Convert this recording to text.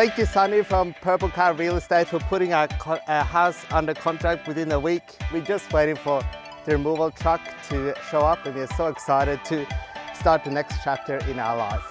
thank you, Sunny from Purple Cow Real Estate for putting our, our house under contract within a week. We're just waiting for the removal truck to show up and we're so excited to start the next chapter in our life.